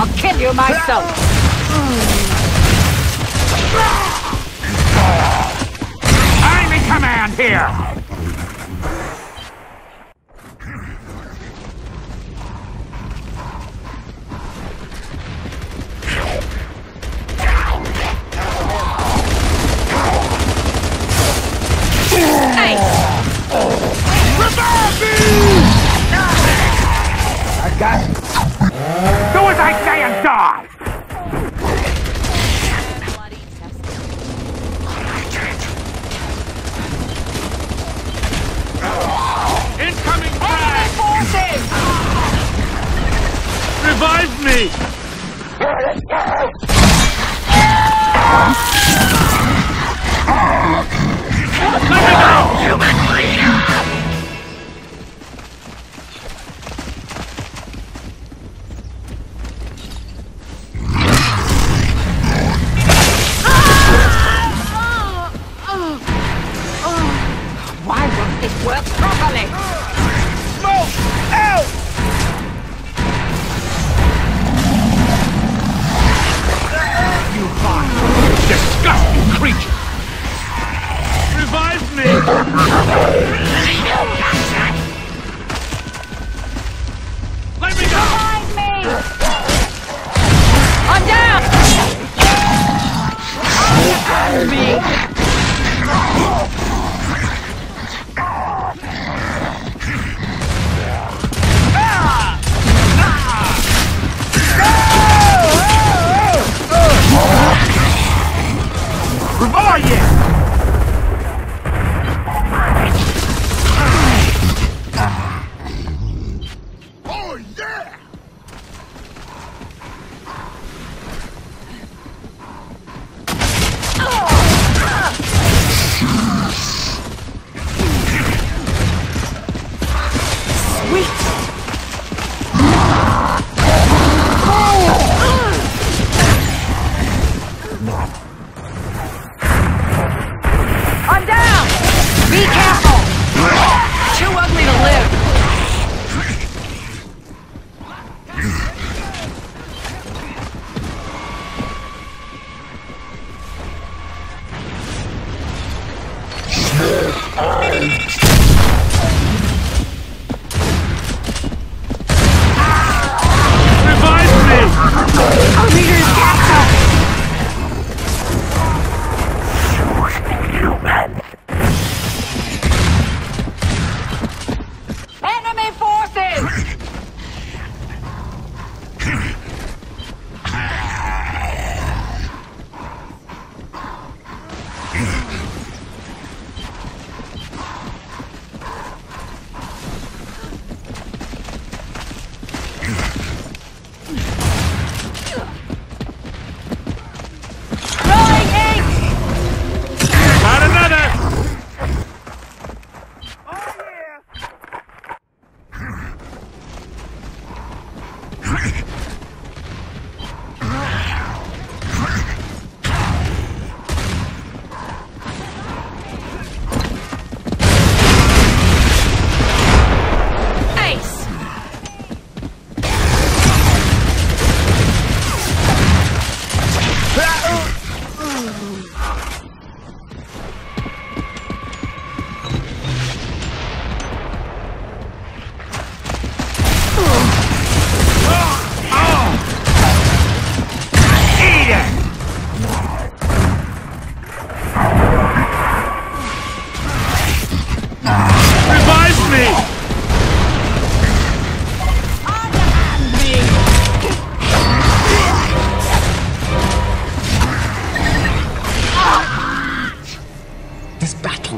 I'll kill you myself! I'm in command here! Incoming frag! forces! Revive me! for me. Arr!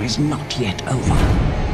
is not yet over.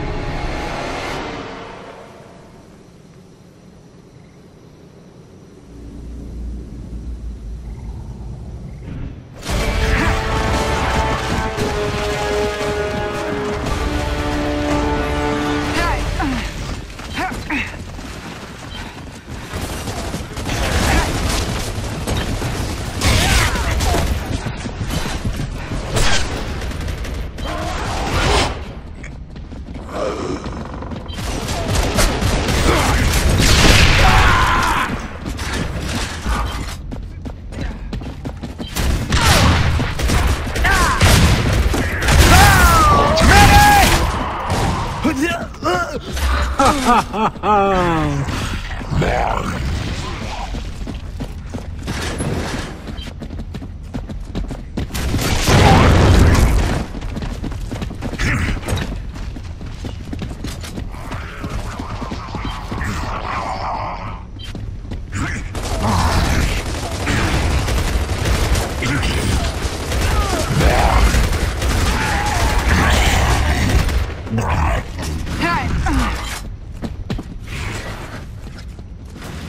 ha ha ha!